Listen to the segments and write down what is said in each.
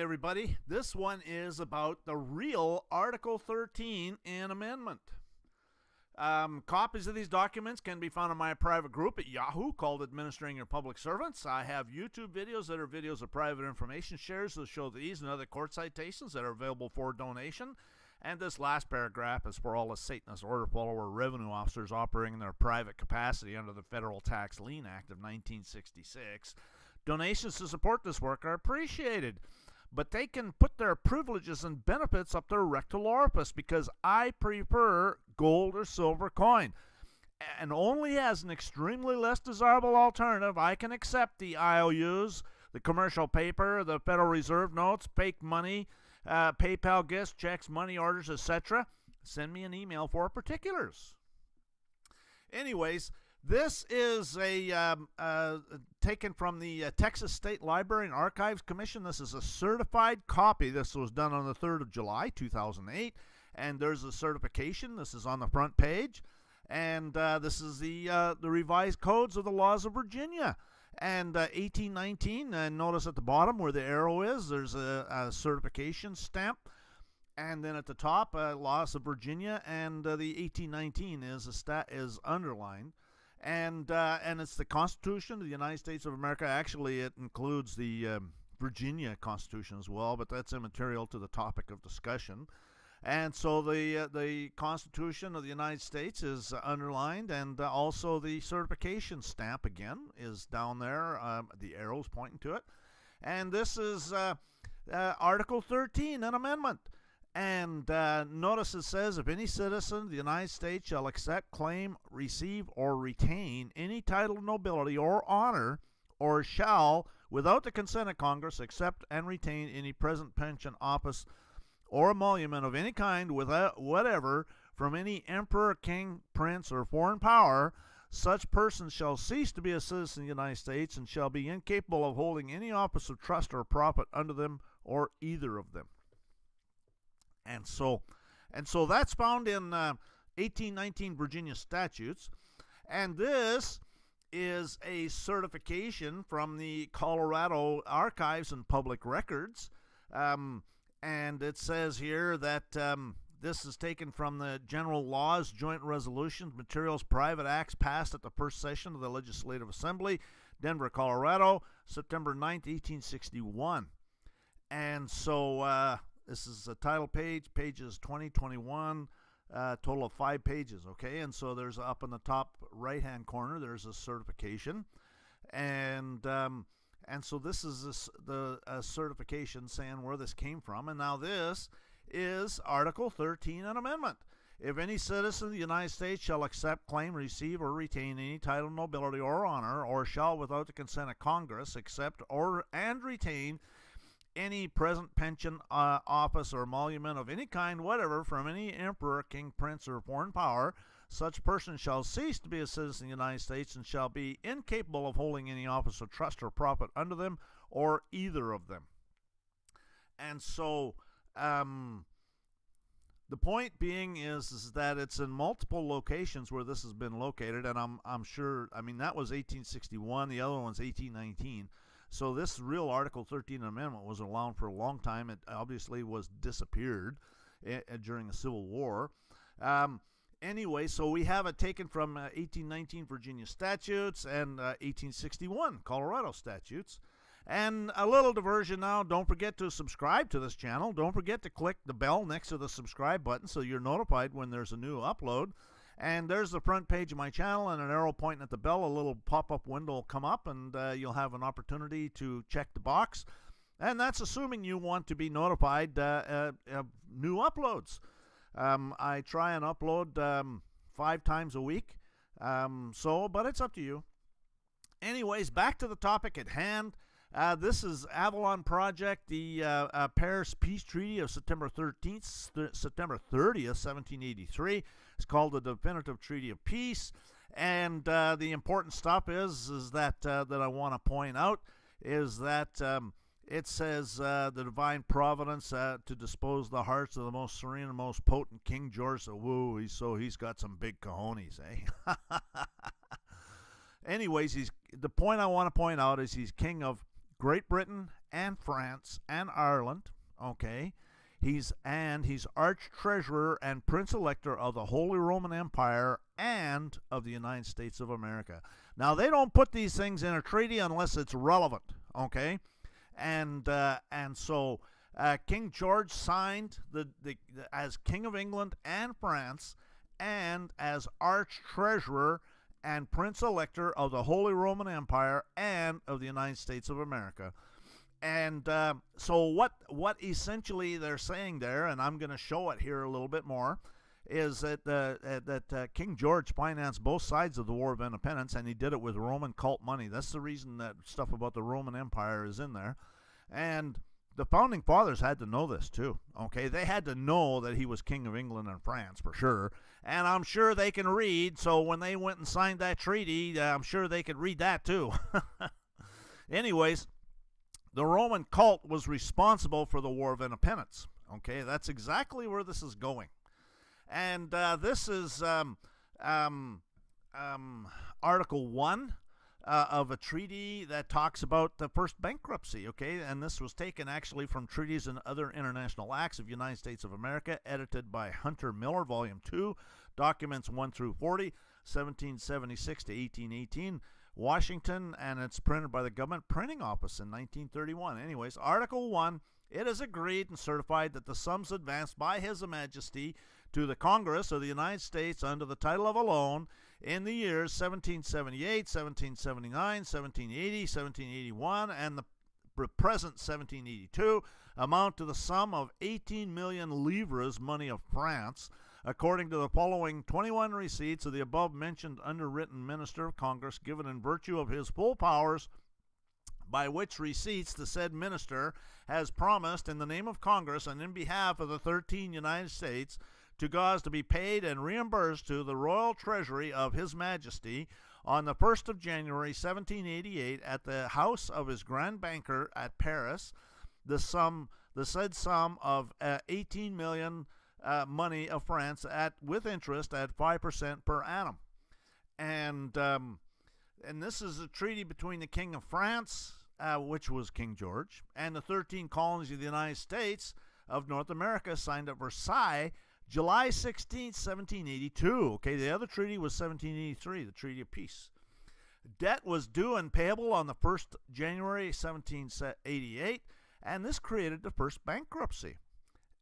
everybody. This one is about the real Article 13 and amendment. Um, copies of these documents can be found in my private group at Yahoo called Administrating Your Public Servants. I have YouTube videos that are videos of private information shares that show these and other court citations that are available for donation. And this last paragraph is for all the Satanist order follower revenue officers operating in their private capacity under the Federal Tax Lien Act of 1966. Donations to support this work are appreciated, but they can put their privileges and benefits up their rectal orifice because I prefer gold or silver coin. And only as an extremely less desirable alternative, I can accept the IOUs, the commercial paper, the Federal Reserve notes, fake money, uh, PayPal gifts, checks, money orders, etc. Send me an email for particulars. Anyways, this is a um, uh, taken from the uh, Texas State Library and Archives Commission. This is a certified copy. This was done on the 3rd of July, 2008. And there's a certification. This is on the front page. And uh, this is the, uh, the revised codes of the laws of Virginia. And 1819, uh, notice at the bottom where the arrow is, there's a, a certification stamp. And then at the top, uh, laws of Virginia, and uh, the 1819 is is underlined, and uh, and it's the Constitution of the United States of America. Actually, it includes the um, Virginia Constitution as well, but that's immaterial to the topic of discussion. And so the uh, the Constitution of the United States is uh, underlined, and uh, also the certification stamp again is down there. Um, the arrows pointing to it, and this is uh, uh, Article 13, an amendment. And uh, notice it says, if any citizen of the United States shall accept, claim, receive, or retain any title of nobility or honor, or shall, without the consent of Congress, accept and retain any present pension, office, or emolument of any kind, without whatever, from any emperor, king, prince, or foreign power, such person shall cease to be a citizen of the United States and shall be incapable of holding any office of trust or profit under them or either of them. And so, and so that's found in uh, 1819 Virginia statutes, and this is a certification from the Colorado Archives and Public Records. Um, and it says here that um, this is taken from the General Laws, Joint Resolutions, Materials, Private Acts passed at the first session of the Legislative Assembly, Denver, Colorado, September 9th, 1861. And so uh, this is a title page, pages 20, 21, uh, total of five pages, okay? And so there's up in the top right hand corner, there's a certification. And. Um, and so this is this, the uh, certification saying where this came from. And now this is Article 13, an amendment. If any citizen of the United States shall accept, claim, receive, or retain any title, nobility, or honor, or shall, without the consent of Congress, accept or and retain any present pension, uh, office, or emolument of any kind whatever from any emperor, king, prince, or foreign power, such person shall cease to be a citizen of the United States and shall be incapable of holding any office of trust or profit under them or either of them. And so, um, the point being is, is that it's in multiple locations where this has been located, and I'm I'm sure. I mean, that was 1861. The other one's 1819. So this real Article 13 amendment was around for a long time. It obviously was disappeared eh, eh, during the Civil War. Um, anyway, so we have it taken from uh, 1819 Virginia statutes and uh, 1861 Colorado statutes. And a little diversion now. Don't forget to subscribe to this channel. Don't forget to click the bell next to the subscribe button so you're notified when there's a new upload. And there's the front page of my channel and an arrow pointing at the bell. A little pop up window will come up, and uh, you'll have an opportunity to check the box. And that's assuming you want to be notified uh, uh, of new uploads. Um, I try and upload um, five times a week. Um, so, but it's up to you. Anyways, back to the topic at hand. Uh, this is Avalon Project, the uh, uh, Paris Peace Treaty of September 13th, th September 30th, 1783. It's called the Definitive Treaty of Peace. And uh, the important stuff is is that uh, that I want to point out is that um, it says uh, the divine providence to dispose the hearts of the most serene and most potent King George. So, woo, he's, so he's got some big cojones, eh? Anyways, he's the point I want to point out is he's king of Great Britain and France and Ireland. Okay. He's and he's arch treasurer and prince elector of the Holy Roman Empire and of the United States of America. Now they don't put these things in a treaty unless it's relevant, okay? And uh, and so uh, King George signed the, the, the as King of England and France, and as arch treasurer and prince elector of the Holy Roman Empire and of the United States of America. And uh, so, what what essentially they're saying there, and I'm going to show it here a little bit more, is that uh, that uh, King George financed both sides of the War of Independence, and he did it with Roman cult money. That's the reason that stuff about the Roman Empire is in there, and the founding fathers had to know this too. Okay, they had to know that he was King of England and France for sure, and I'm sure they can read. So when they went and signed that treaty, uh, I'm sure they could read that too. Anyways the Roman cult was responsible for the War of Independence. Okay, that's exactly where this is going. And uh, this is um, um, um, Article 1 uh, of a treaty that talks about the first bankruptcy. Okay, and this was taken actually from Treaties and Other International Acts of United States of America, edited by Hunter Miller, Volume 2, Documents 1 through 40, 1776 to 1818. Washington, and it's printed by the Government Printing Office in 1931. Anyways, Article 1 it is agreed and certified that the sums advanced by His Majesty to the Congress of the United States under the title of a loan in the years 1778, 1779, 1780, 1781, and the present 1782 amount to the sum of 18 million livres money of France according to the following 21 receipts of the above mentioned underwritten minister of Congress, given in virtue of his full powers, by which receipts the said minister has promised in the name of Congress and in behalf of the 13 United States to cause to be paid and reimbursed to the royal treasury of His Majesty on the 1st of January 1788 at the house of his grand banker at Paris the sum the said sum of uh, 18 million uh, money of France at with interest at five percent per annum, and um, and this is a treaty between the King of France, uh, which was King George, and the 13 colonies of the United States of North America signed at Versailles. July 16, 1782. Okay, the other treaty was 1783, the Treaty of Peace. Debt was due and payable on the 1st January 1788, and this created the first bankruptcy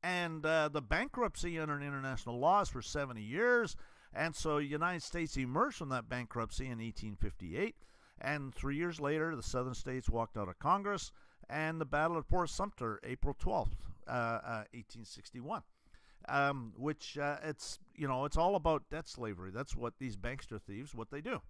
and uh, the bankruptcy under international laws for 70 years. And so the United States emerged from that bankruptcy in 1858. And three years later, the southern states walked out of Congress, and the Battle of Fort Sumter, April 12th, uh, uh, 1861. Um, which uh, it's you know it's all about debt slavery. That's what these bankster thieves what they do.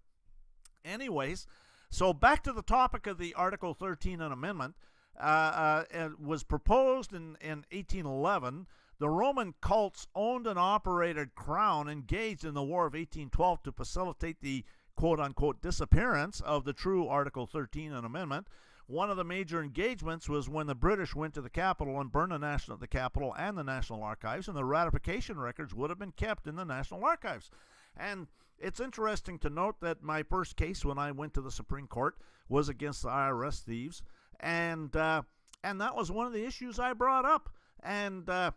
Anyways, so back to the topic of the Article 13 and Amendment uh, uh, was proposed in, in 1811. The Roman cults owned and operated Crown engaged in the War of 1812 to facilitate the quote unquote disappearance of the true Article 13 and Amendment. One of the major engagements was when the British went to the capital and burned the national the capital and the National Archives, and the ratification records would have been kept in the National Archives. And it's interesting to note that my first case when I went to the Supreme Court was against the IRS thieves and uh, and that was one of the issues I brought up. And uh,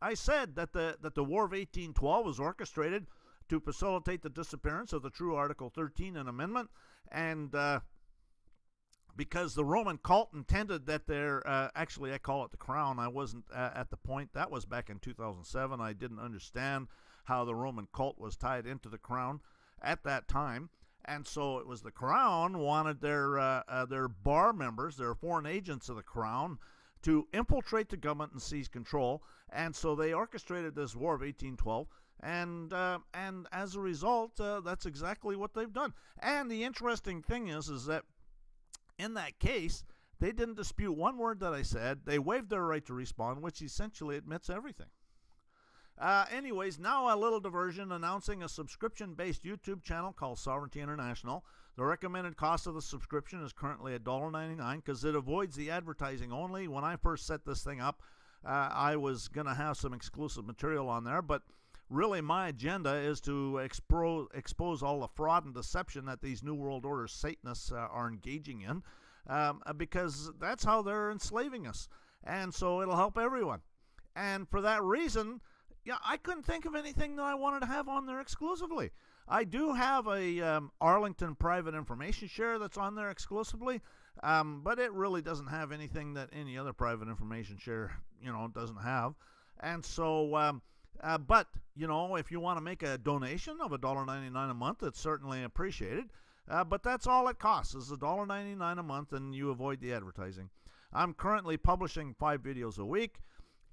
I said that the that the War of 1812 was orchestrated to facilitate the disappearance of the true Article 13 and Amendment, and uh, because the Roman cult intended that their uh, actually I call it the crown. I wasn't uh, at the point that was back in 2007. I didn't understand how the Roman cult was tied into the crown at that time and so it was the crown wanted their uh, uh, their bar members, their foreign agents of the crown, to infiltrate the government and seize control. And so they orchestrated this war of 1812. And uh, and as a result, uh, that's exactly what they've done. And the interesting thing is, is that in that case, they didn't dispute one word that I said. They waived their right to respond, which essentially admits everything. Uh, anyways, now a little diversion announcing a subscription based YouTube channel called Sovereignty International. The recommended cost of the subscription is currently $1.99 because it avoids the advertising only. When I first set this thing up, uh, I was going to have some exclusive material on there, but really my agenda is to expose, expose all the fraud and deception that these New World Order Satanists uh, are engaging in. um, uh, because that's how they're enslaving us. And so it'll help everyone. And for that reason, yeah, I couldn't think of anything that I wanted to have on there exclusively. I do have a um, Arlington private information share that's on there exclusively, um, but it really doesn't have anything that any other private information share, you know, doesn't have. And so, um, uh, but you know, if you want to make a donation of $1.99 a month, it's certainly appreciated. Uh, but that's all it costs is $1.99 a month, and you avoid the advertising. I'm currently publishing five videos a week.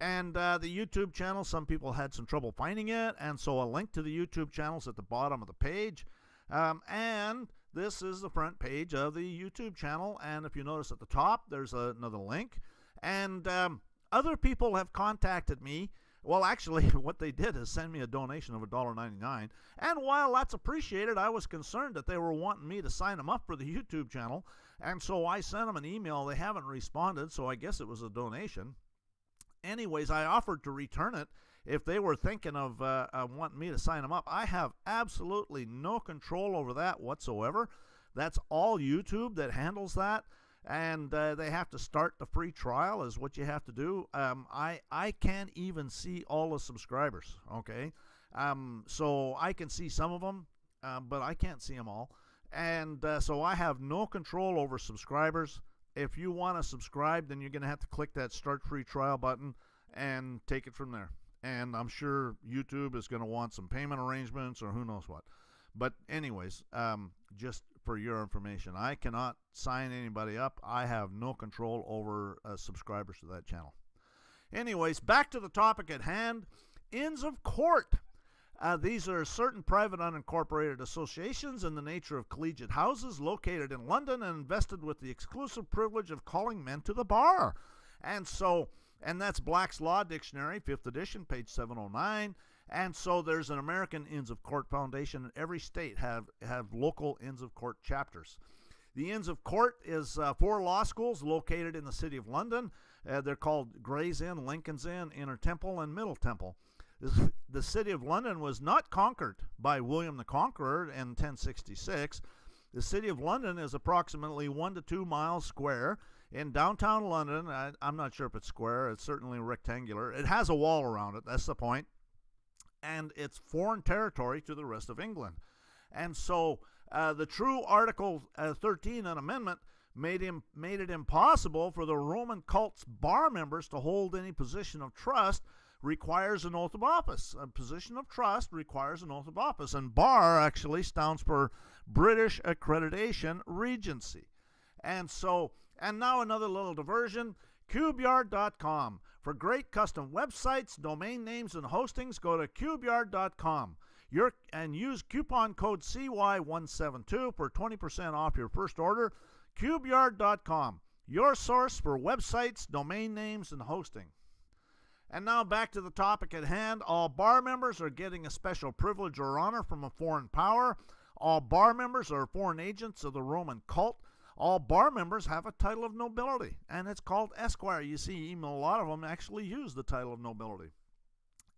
And uh, the YouTube channel, some people had some trouble finding it, and so a link to the YouTube channel is at the bottom of the page. Um, and this is the front page of the YouTube channel, and if you notice at the top, there's a, another link. And um, other people have contacted me. Well, actually, what they did is send me a donation of $1.99. And while that's appreciated, I was concerned that they were wanting me to sign them up for the YouTube channel. And so I sent them an email. They haven't responded, so I guess it was a donation anyways, I offered to return it if they were thinking of uh, uh, wanting me to sign them up. I have absolutely no control over that whatsoever. That's all YouTube that handles that. And uh, they have to start the free trial, is what you have to do. Um, I, I can't even see all the subscribers, okay? Um, so I can see some of them, um, but I can't see them all. And uh, so I have no control over subscribers if you want to subscribe, then you're going to have to click that start free trial button and take it from there. And I'm sure YouTube is going to want some payment arrangements or who knows what. But, anyways, um, just for your information, I cannot sign anybody up. I have no control over uh, subscribers to that channel. Anyways, back to the topic at hand Inns of Court. Uh, these are certain private unincorporated associations in the nature of collegiate houses located in London and invested with the exclusive privilege of calling men to the bar. And so, and that's Black's Law Dictionary, 5th edition, page 709. And so there's an American Inns of Court Foundation, and every state have, have local Inns of Court chapters. The Inns of Court is uh, four law schools located in the city of London. Uh, they're called Gray's Inn, Lincoln's Inn, Inner Temple, and Middle Temple. The city of London was not conquered by William the Conqueror in 1066. The city of London is approximately one to two miles square. In downtown London, I, am not sure if it's square, it's certainly rectangular. It has a wall around it, that's the point. And it's foreign territory to the rest of England. And so uh, the true Article uh, 13 an amendment made, him, made it impossible for the Roman cult's bar members to hold any position of trust requires an oath of office. A position of trust requires an oath of office. And BAR actually stands for British Accreditation Regency. And so, and now another little diversion cubeyard.com. For great custom websites, domain names, and hostings, go to cubeyard.com. Your, and use coupon code CY172 for 20% off your first order. Cubeyard.com, your source for websites, domain names, and hosting. And now back to the topic at hand. All bar members are getting a special privilege or honor from a foreign power. All bar members are foreign agents of the Roman cult. All bar members have a title of nobility, and it's called Esquire. You see, even a lot of them actually use the title of nobility.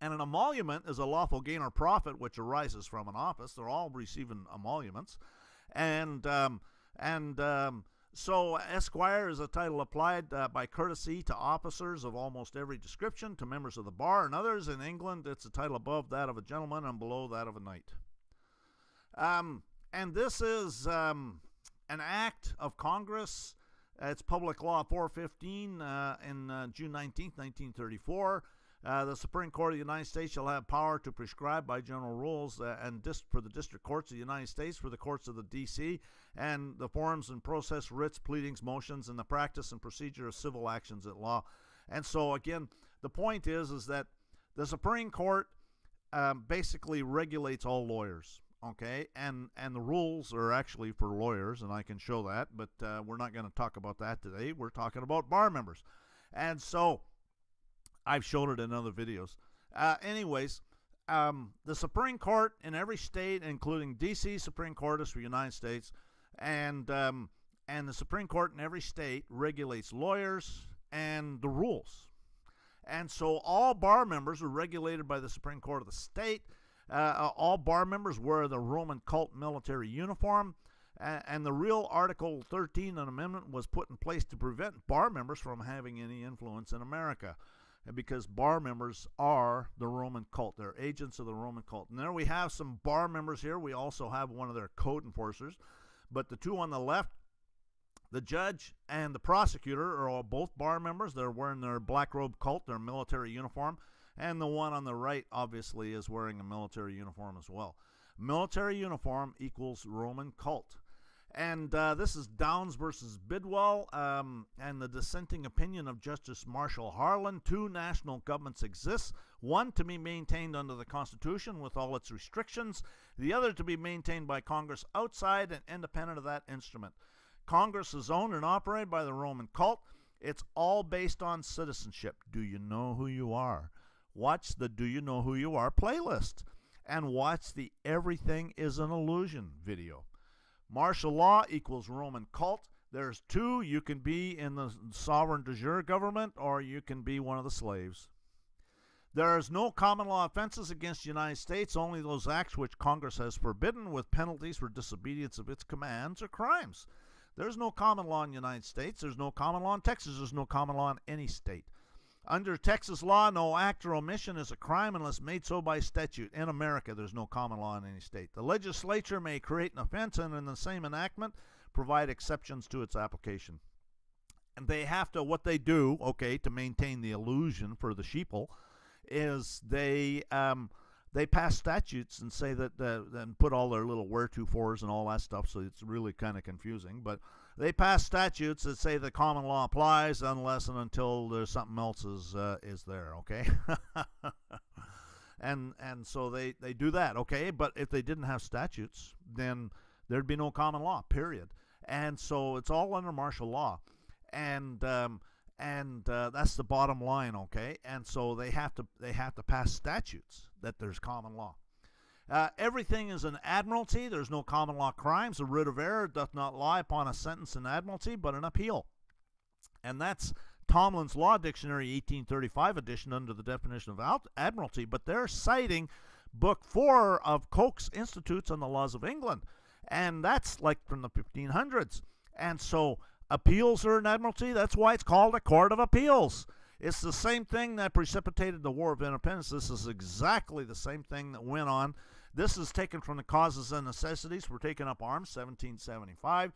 And an emolument is a lawful gain or profit which arises from an office. They're all receiving emoluments. And, um, and, um, so, Esquire is a title applied uh, by courtesy to officers of almost every description, to members of the bar and others. In England, it's a title above that of a gentleman and below that of a knight. Um, and this is um, an act of Congress. It's Public Law 415 uh, in uh, June 19, 1934. Uh, the Supreme Court of the United States shall have power to prescribe by general rules uh, and for the district courts of the United States, for the courts of the D.C., and the forms and process writs, pleadings, motions, and the practice and procedure of civil actions at law. And so, again, the point is is that the Supreme Court um, basically regulates all lawyers. Okay, and and the rules are actually for lawyers, and I can show that, but uh, we're not going to talk about that today. We're talking about bar members, and so I've shown it in other videos. Uh, anyways, um, the Supreme Court in every state, including D.C. Supreme Court is for the United States, and um, and the Supreme Court in every state regulates lawyers and the rules. And so all bar members are regulated by the Supreme Court of the state. Uh, all bar members wear the Roman cult military uniform. and the real Article 13 an amendment was put in place to prevent bar members from having any influence in America. Because bar members are the Roman cult. They're agents of the Roman cult. And there we have some bar members here. We also have one of their code enforcers. But the two on the left, the judge and the prosecutor, are all both bar members. They're wearing their black robe cult, their military uniform. And the one on the right, obviously, is wearing a military uniform as well. Military uniform equals Roman cult. And uh, this is Downes versus Bidwell, um, and the dissenting opinion of Justice Marshall Harlan. Two national governments exist one to be maintained under the Constitution with all its restrictions, the other to be maintained by Congress outside and independent of that instrument. Congress is owned and operated by the Roman cult. It's all based on citizenship. Do you know who you are? Watch the Do You Know Who You Are playlist and watch the Everything is an Illusion video. Martial law equals Roman cult. There's two. You can be in the sovereign de jure government or you can be one of the slaves. There is no common law offenses against the United States, only those acts which Congress has forbidden with penalties for disobedience of its commands or crimes. There's no common law in the United States. There's no common law in Texas. There's no common law in any state. Under Texas law, no act or omission is a crime unless made so by statute. In America, there's no common law in any state. The legislature may create an offense and in the same enactment provide exceptions to its application. And they have to, what they do, okay, to maintain the illusion for the sheeple, is they um, they pass statutes and say that, uh, and put all their little where to fors and all that stuff, so it's really kind of confusing. But they pass statutes that say the common law applies unless and until there's something else is uh, is there. Okay. and and so they they do that. Okay. But if they didn't have statutes, then there'd be no common law. Period. And so it's all under martial law, and um, and uh, that's the bottom line. Okay. And so they have to they have to pass statutes that there's common law. Uh, everything is an admiralty. There's no common law crimes. The writ of error doth not lie upon a sentence in admiralty, but an appeal. And that's Tomlin's Law Dictionary, 1835 edition, under the definition of admiralty. But they're citing Book 4 of Coke's Institutes on the Laws of England. And that's like from the 1500s. And so appeals are an admiralty. That's why it's called a court of appeals. It's the same thing that precipitated the War of Independence. This is exactly the same thing that went on this is taken from the Causes and Necessities for Taking Up Arms, 1775.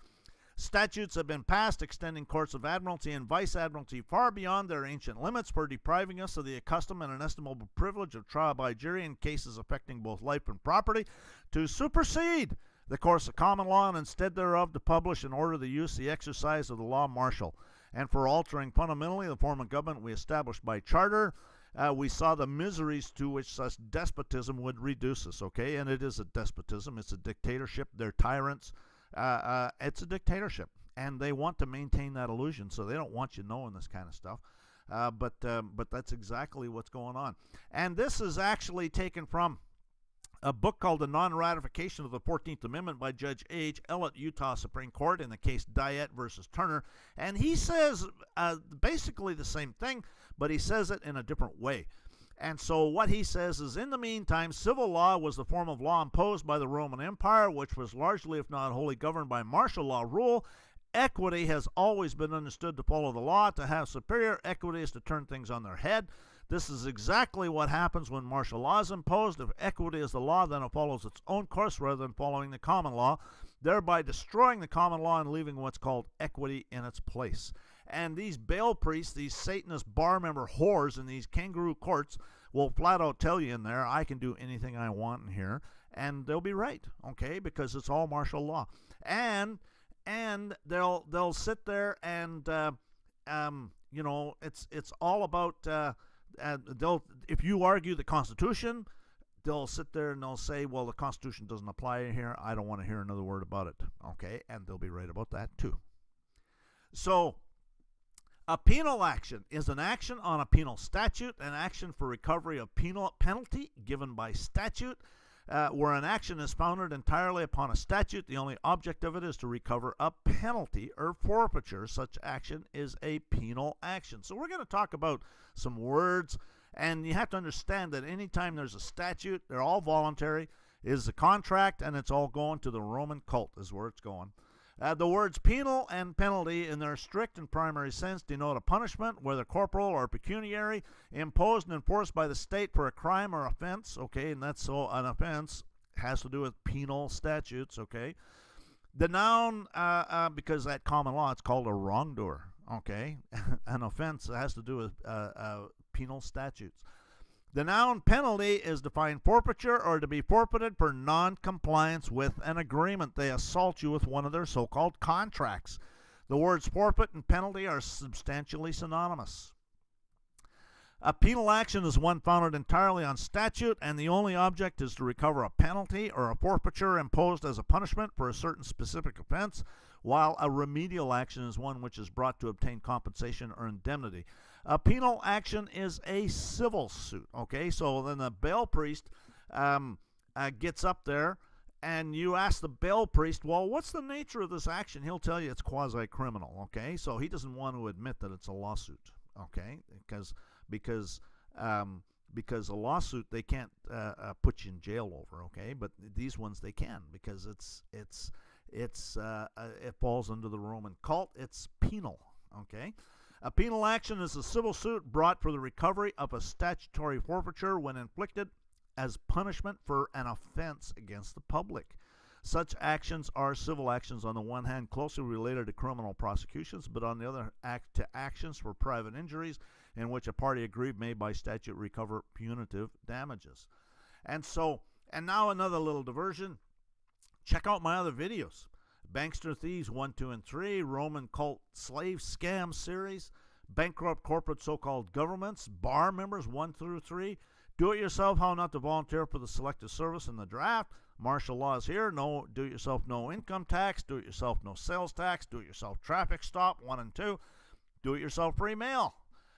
Statutes have been passed extending courts of admiralty and vice admiralty far beyond their ancient limits for depriving us of the accustomed and inestimable privilege of trial by jury in cases affecting both life and property, to supersede the course of common law and instead thereof to publish and order the use, the exercise of the law martial, and for altering fundamentally the form of government we established by charter uh, we saw the miseries to which such despotism would reduce us, okay? And it is a despotism, it's a dictatorship, they're tyrants. Uh, uh, it's a dictatorship, and they want to maintain that illusion, so they don't want you knowing this kind of stuff. Uh, but um, but that's exactly what's going on, and this is actually taken from a book called The Non-Ratification of the 14th Amendment by Judge H. Ellett, Utah Supreme Court, in the case Dyett versus Turner. And he says uh, basically the same thing, but he says it in a different way. And so what he says is, in the meantime, civil law was the form of law imposed by the Roman Empire, which was largely, if not wholly, governed by martial law rule. Equity has always been understood to follow the law. To have superior equity is to turn things on their head. This is exactly what happens when martial law is imposed. If equity is the law, then it follows its own course rather than following the common law, thereby destroying the common law and leaving what's called equity in its place. And these Baal priests, these Satanist bar member whores in these kangaroo courts will flat out tell you in there, I can do anything I want in here. And they'll be right, okay, because it's all martial law. And and they'll they'll sit there and uh, um, you know it's it's all about uh, uh, they'll if you argue the Constitution, they'll sit there and they'll say, well, the Constitution doesn't apply here. I don't want to hear another word about it. Okay, and they'll be right about that too. So a penal action is an action on a penal statute, an action for recovery of penal penalty given by statute. Uh, where an action is founded entirely upon a statute, the only object of it is to recover a penalty or forfeiture. Such action is a penal action. So we're going to talk about some words, and you have to understand that anytime there's a statute, they're all voluntary. is the contract, and it's all going to the Roman cult, is where it's going. Uh, the words penal and penalty, in their strict and primary sense, denote a punishment, whether corporal or pecuniary, imposed and enforced by the state for a crime or offense. Okay, and that's so an offense has to do with penal statutes. Okay, the noun, uh, uh, because at common law, it's called a wrongdoer. Okay, an offense has to do with uh, uh, penal statutes. The noun penalty is defined forfeiture or to be forfeited for non compliance with an agreement. They assault you with one of their so called contracts. The words forfeit and penalty are substantially synonymous. A penal action is one founded entirely on statute, and the only object is to recover a penalty or a forfeiture imposed as a punishment for a certain specific offense, while a remedial action is one which is brought to obtain compensation or indemnity. A penal action is a civil suit. Okay, so then the Baal priest um, uh, gets up there and you ask the Baal priest, well, what's the nature of this action? He'll tell you it's quasi criminal. Okay, so he doesn't want to admit that it's a lawsuit. Okay, because because um, because a lawsuit they can't uh, uh, put you in jail over. Okay, but these ones they can because it's it's it's uh, uh it falls under the Roman cult. It's penal. Okay. A penal action is a civil suit brought for the recovery of a statutory forfeiture when inflicted as punishment for an offense against the public. Such actions are civil actions on the one hand closely related to criminal prosecutions, but on the other act to actions for private injuries in which a party aggrieved may by statute recover punitive damages. And so, and now another little diversion. Check out my other videos. Bankster Thieves 1, 2, and 3, Roman Cult Slave Scam Series, Bankrupt Corporate So Called Governments, Bar Members 1 through 3, Do It Yourself How Not to Volunteer for the Selective Service in the Draft, Martial Law is Here, No Do It Yourself No Income Tax, Do It Yourself No Sales Tax, Do It Yourself Traffic Stop 1 and 2, Do It Yourself Free Mail,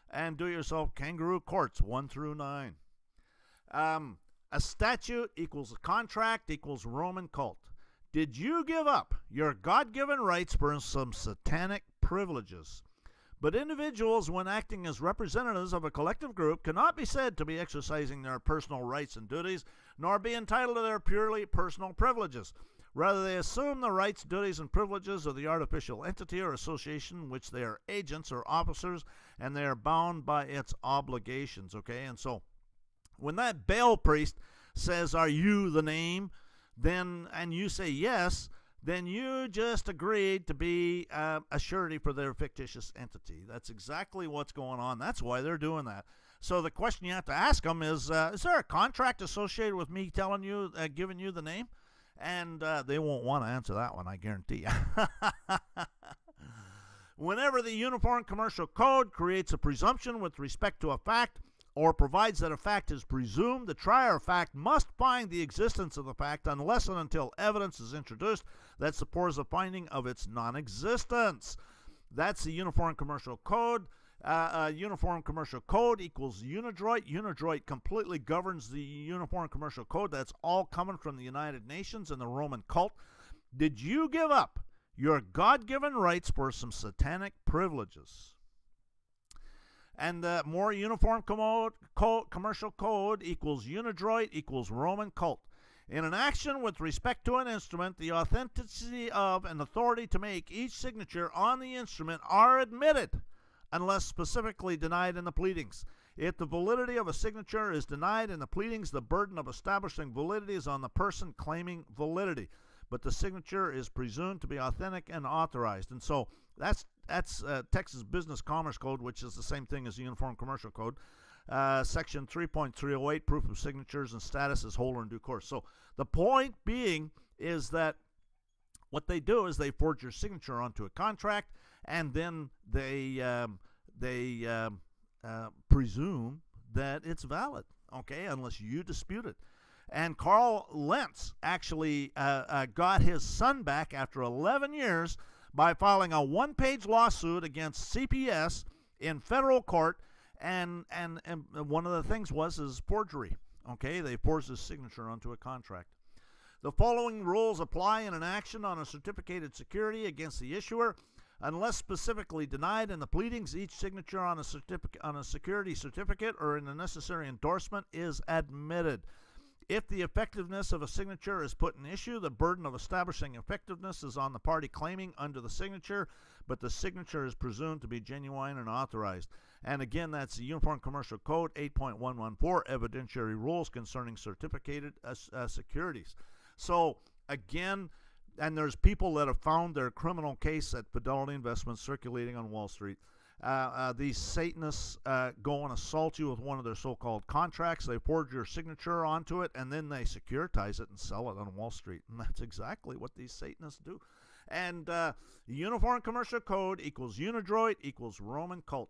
and Do It Yourself Kangaroo Courts 1 through 9. Um, a statute equals a contract equals Roman cult. Did you give up your God given rights for some satanic privileges? But individuals, when acting as representatives of a collective group, cannot be said to be exercising their personal rights and duties, nor be entitled to their purely personal privileges. Rather, they assume the rights, duties, and privileges of the artificial entity or association which they are agents or officers, and they are bound by its obligations. Okay, and so when that Baal priest says, Are you the name? Then and you say yes, then you just agreed to be uh, a surety for their fictitious entity. That's exactly what's going on. That's why they're doing that. So the question you have to ask them is: uh, Is there a contract associated with me telling you, uh, giving you the name? And uh, they won't want to answer that one, I guarantee you. Whenever the Uniform Commercial Code creates a presumption with respect to a fact, or provides that a fact is presumed, the trier of fact must find the existence of the fact unless and until evidence is introduced that supports the finding of its non existence. That's the Uniform Commercial Code. Uh, uh, Uniform Commercial Code equals Unidroit. Unidroit completely governs the Uniform Commercial Code. That's all coming from the United Nations and the Roman cult. Did you give up your God given rights for some satanic privileges? And the more uniform commode, commercial code equals unidroit equals Roman cult. In an action with respect to an instrument, the authenticity of and authority to make each signature on the instrument are admitted unless specifically denied in the pleadings. If the validity of a signature is denied in the pleadings, the burden of establishing validity is on the person claiming validity. But the signature is presumed to be authentic and authorized. And so that's that's uh, Texas Business Commerce Code, which is the same thing as the Uniform Commercial Code. Uh, section 3.308, proof of signatures and status is holder in due course. So the point being is that what they do is they forge your signature onto a contract, and then they um, they um, uh, presume that it's valid. Okay, unless you dispute it. And Karl Lentz actually uh, uh, got his son back after 11 years by filing a one page lawsuit against CPS in federal court. And, and, and one of the things was is forgery. Okay, they forced his signature onto a contract. The following rules apply in an action on a certificated security against the issuer. Unless specifically denied in the pleadings, each signature on a, certificate, on a security certificate or in a necessary endorsement is admitted. If the effectiveness of a signature is put in issue, the burden of establishing effectiveness is on the party claiming under the signature, but the signature is presumed to be genuine and authorized. And again, that's the Uniform Commercial Code 8.114 evidentiary rules concerning certificated uh, uh, securities. So, again, and there's people that have found their criminal case at Fidelity Investments circulating on Wall Street. Uh, uh, these Satanists uh, go and assault you with one of their so called contracts. They forge your signature onto it and then they securitize it and sell it on Wall Street. And that's exactly what these Satanists do. And Uniform Commercial Code equals Unidroit equals Roman cult.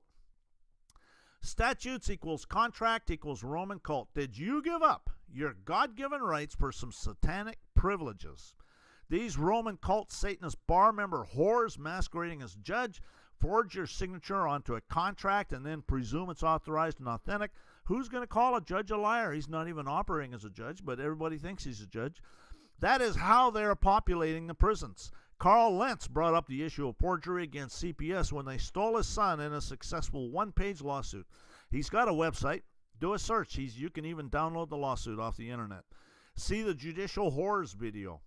Statutes equals contract equals Roman cult. Did you give up your God given rights for some satanic privileges? These Roman cult Satanist bar member whores masquerading as judge forge your signature onto a contract and then presume it's authorized and authentic. Who's going to call a judge a liar? He's not even operating as a judge, but everybody thinks he's a judge. That is how they're populating the prisons. Karl Lentz brought up the issue of forgery against CPS when they stole his son in a successful one page lawsuit. He's got a website. Do a search. He's, you can even download the lawsuit off the internet. See the judicial horrors video.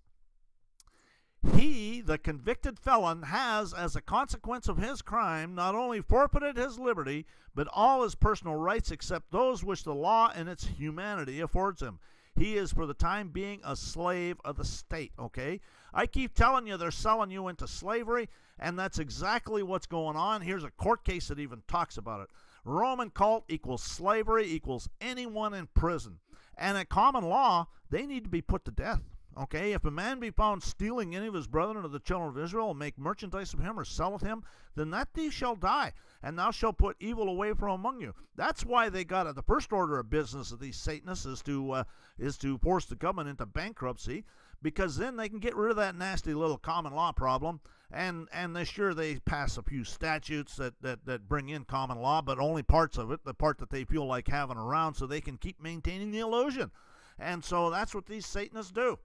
He, the convicted felon, has, as a consequence of his crime, not only forfeited his liberty, but all his personal rights except those which the law and its humanity affords him. He is, for the time being, a slave of the state, okay? I keep telling you they're selling you into slavery, and that's exactly what's going on. Here's a court case that even talks about it. Roman cult equals slavery equals anyone in prison. And at common law, they need to be put to death. Okay, if a man be found stealing any of his brethren of the children of Israel and make merchandise of him or selleth him, then that thief shall die, and thou shalt put evil away from among you. That's why they got it. The first order of business of these Satanists is to uh, is to force the government into bankruptcy, because then they can get rid of that nasty little common law problem. And and they sure they pass a few statutes that, that, that bring in common law, but only parts of it, the part that they feel like having around, so they can keep maintaining the illusion. And so that's what these Satanists do.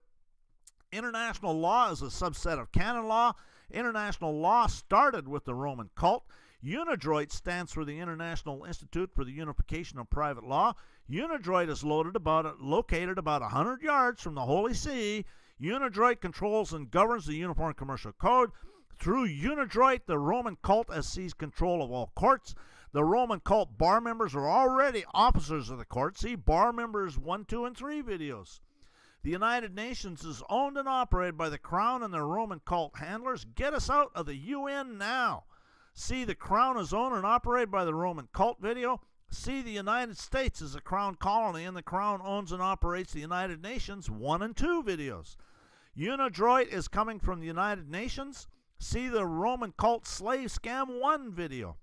International law is a subset of canon law. International law started with the Roman cult. Unidroit stands for the International Institute for the Unification of Private Law. Unidroit is about, located about 100 yards from the Holy See. Unidroit controls and governs the Uniform Commercial Code. Through Unidroit, the Roman cult has seized control of all courts. The Roman cult bar members are already officers of the court. See bar members 1, 2, and 3 videos. The United Nations is owned and operated by the Crown and their Roman cult handlers. Get us out of the UN now. See, the Crown is owned and operated by the Roman cult video. See, the United States is a Crown colony and the Crown owns and operates the United Nations 1 and 2 videos. Unidroit is coming from the United Nations. See the Roman cult slave scam 1 video.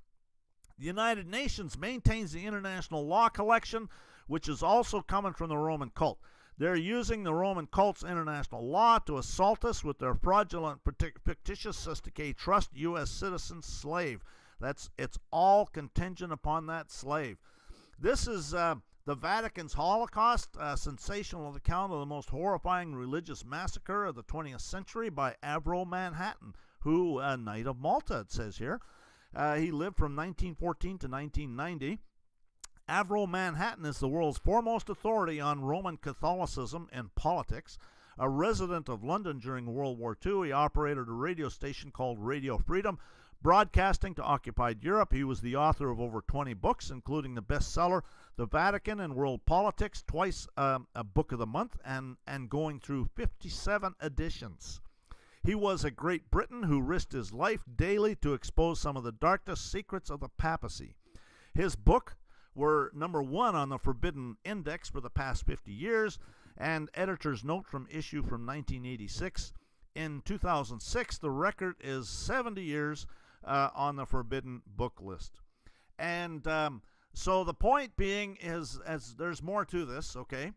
The United Nations maintains the international law collection, which is also coming from the Roman cult. They're using the Roman cult's international law to assault us with their fraudulent, fictitious Cestui Que Trust U.S. citizen slave. That's it's all contingent upon that slave. This is uh, the Vatican's Holocaust, a sensational account of the most horrifying religious massacre of the 20th century by Avro Manhattan, who a Knight of Malta it says here. Uh, he lived from 1914 to 1990. Avro Manhattan is the world's foremost authority on Roman Catholicism and politics. A resident of London during World War II, he operated a radio station called Radio Freedom, broadcasting to occupied Europe. He was the author of over 20 books, including the bestseller The Vatican and World Politics, twice um, a book of the month, and, and going through 57 editions. He was a Great Briton who risked his life daily to expose some of the darkest secrets of the papacy. His book, were number one on the Forbidden Index for the past 50 years, and editor's note from issue from 1986. In 2006, the record is 70 years uh, on the Forbidden Book list. And um, so the point being is, as there's more to this, okay?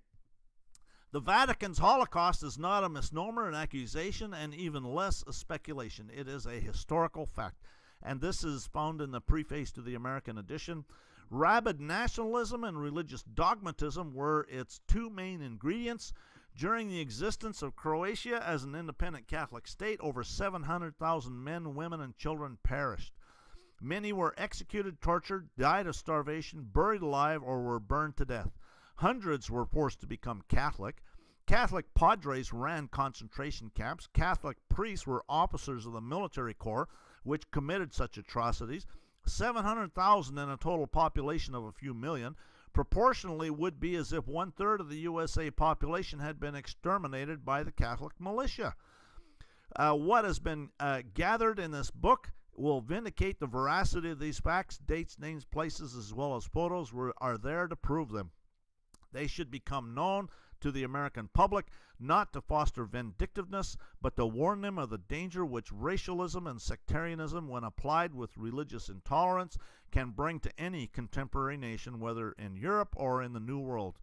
The Vatican's Holocaust is not a misnomer, an accusation, and even less a speculation. It is a historical fact. And this is found in the preface to the American edition. Rabid nationalism and religious dogmatism were its two main ingredients. During the existence of Croatia as an independent Catholic state, over 700,000 men, women, and children perished. Many were executed, tortured, died of starvation, buried alive, or were burned to death. Hundreds were forced to become Catholic. Catholic padres ran concentration camps. Catholic priests were officers of the military corps, which committed such atrocities. 700,000 in a total population of a few million proportionally would be as if one third of the USA population had been exterminated by the Catholic militia. Uh, what has been uh, gathered in this book will vindicate the veracity of these facts. Dates, names, places, as well as photos were, are there to prove them. They should become known to the American public, not to foster vindictiveness, but to warn them of the danger which racialism and sectarianism, when applied with religious intolerance, can bring to any contemporary nation, whether in Europe or in the New World.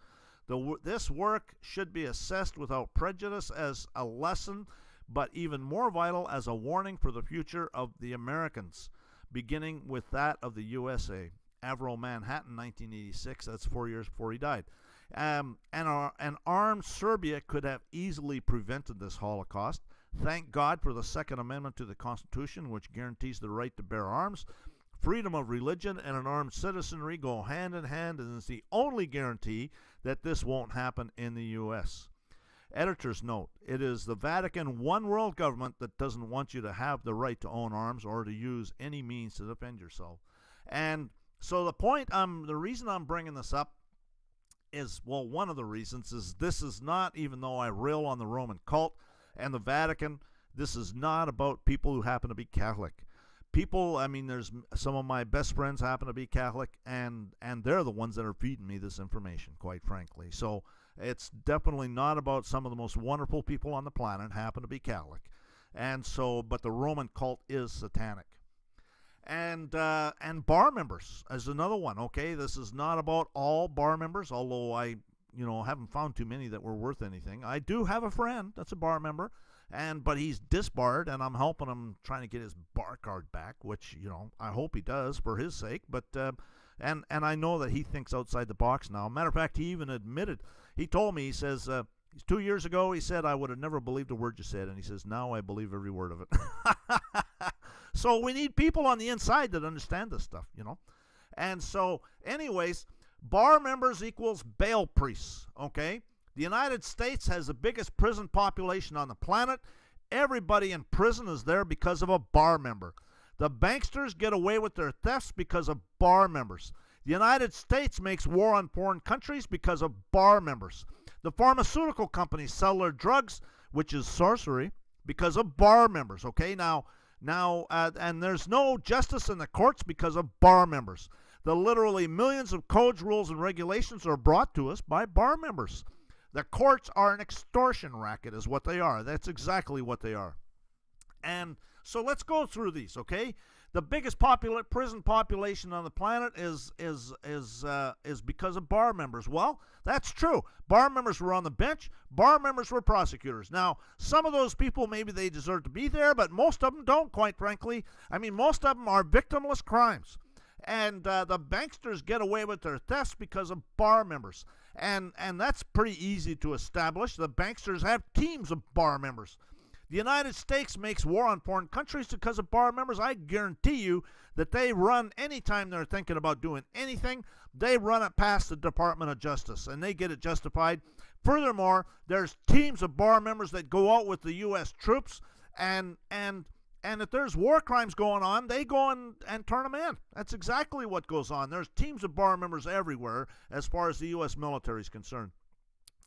The, this work should be assessed without prejudice as a lesson, but even more vital as a warning for the future of the Americans, beginning with that of the USA. Avro Manhattan, 1986. That's four years before he died. Um, and our, an armed Serbia could have easily prevented this Holocaust. Thank God for the Second Amendment to the Constitution, which guarantees the right to bear arms. Freedom of religion and an armed citizenry go hand in hand and is the only guarantee that this won't happen in the U.S. Editor's note It is the Vatican one world government that doesn't want you to have the right to own arms or to use any means to defend yourself. And so the point I'm, the reason I'm bringing this up is, well, one of the reasons is this is not, even though I rail on the Roman cult and the Vatican, this is not about people who happen to be Catholic. People, I mean, there's some of my best friends happen to be Catholic, and and they're the ones that are feeding me this information, quite frankly. So it's definitely not about some of the most wonderful people on the planet happen to be Catholic, and so, but the Roman cult is satanic and uh, and bar members as another one. Okay, this is not about all bar members, although I you know haven't found too many that were worth anything. I do have a friend that's a bar member, and but he's disbarred, and I'm helping him trying to get his bar card back, which you know I hope he does for his sake. But uh, and and I know that he thinks outside the box now. Matter of fact, he even admitted. He told me he says. Uh, Two years ago, he said, I would have never believed a word you said. And he says, now I believe every word of it. So we need people on the inside that understand this stuff, you know. And so, anyways, bar members equals Baal priests, okay? The United States has the biggest prison population on the planet. Everybody in prison is there because of a bar member. The banksters get away with their thefts because of bar members. The United States makes war on foreign countries because of bar members. The pharmaceutical companies sell their drugs, which is sorcery, because of bar members. Okay, now now, uh, and there's no justice in the courts because of bar members. The literally millions of codes, rules, and regulations are brought to us by bar members. The courts are an extortion racket, is what they are. That's exactly what they are. And so let's go through these, okay? The biggest popula- prison population on the planet is is is uh, is because of bar members. Well, that's true. Bar members were on the bench. Bar members were prosecutors. Now, some of those people maybe they deserve to be there, but most of them don't. Quite frankly, I mean, most of them are victimless crimes, and uh, the banksters get away with their thefts because of bar members, and and that's pretty easy to establish. The banksters have teams of bar members. The United States makes war on foreign countries because of bar members. I guarantee you that they run anytime they're thinking about doing anything, they run it past the Department of Justice and they get it justified. Furthermore, there's teams of bar members that go out with the U.S. troops and and and if there's war crimes going on, they go and, and turn them in. That's exactly what goes on. There's teams of bar members everywhere as far as the U.S. military is concerned.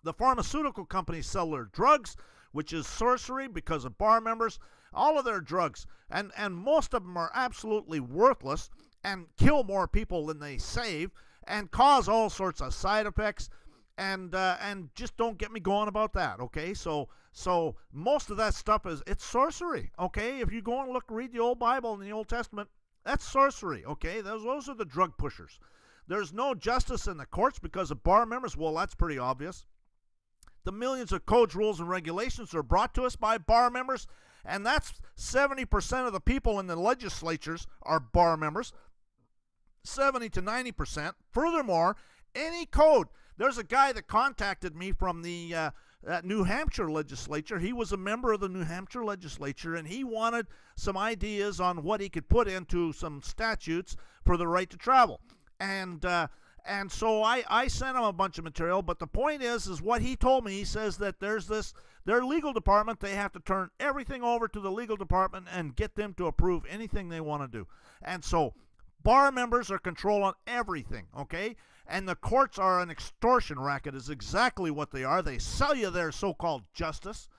The pharmaceutical companies sell their drugs which is sorcery because of bar members, all of their drugs, and, and most of them are absolutely worthless and kill more people than they save and cause all sorts of side effects and uh, and just don't get me going about that okay? So so most of that stuff is it's sorcery okay? If you go and look read the old bible and the old testament that's sorcery okay? Those those are the drug pushers. There's no justice in the courts because of bar members. Well that's pretty obvious the millions of codes, rules, and regulations are brought to us by bar members, and that's 70% of the people in the legislatures are bar members. 70 to 90%. Furthermore, any code, there's a guy that contacted me from the uh, New Hampshire legislature. He was a member of the New Hampshire legislature, and he wanted some ideas on what he could put into some statutes for the right to travel. And uh, And so I, I sent him a bunch of material, but the point is, is what he told me. He says that there's this, their legal department, they have to turn everything over to the legal department and get them to approve anything they want to do. And so bar members are controlling everything, okay? And the courts are an extortion racket, is exactly what they are. They sell you their so called justice.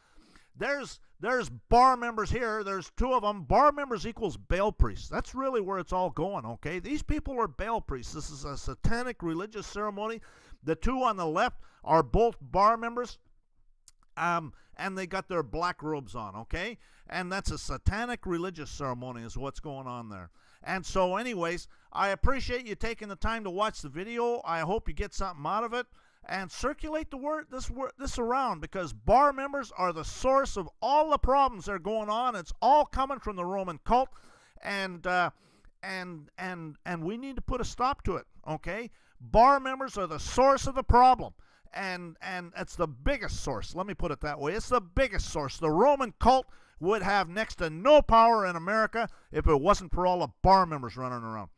There's there's bar members here. There's two of them. Bar members equals Baal priests. That's really where it's all going, okay? These people are Baal priests. This is a satanic religious ceremony. The two on the left are both bar members, um, and they got their black robes on, okay? And that's a satanic religious ceremony, is what's going on there. And so, anyways, I appreciate you taking the time to watch the video. I hope you get something out of it and circulate the word this word this around because bar members are the source of all the problems that are going on. It's all coming from the Roman cult, and uh, and and and we need to put a stop to it. Okay, bar members are the source of the problem, and and it's the biggest source. Let me put it that way. It's the biggest source. The Roman cult would have next to no power in America if it wasn't for all the bar members running around.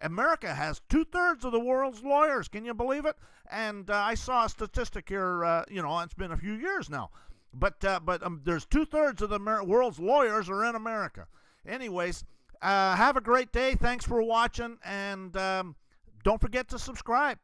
America has two thirds of the world's lawyers. Can you believe it? And uh, I saw a statistic here. Uh, you know, it's been a few years now, but uh, but um, there's two thirds of the Amer- world's lawyers are in America. Anyways, uh, have a great day. Thanks for watching, and um, don't forget to subscribe.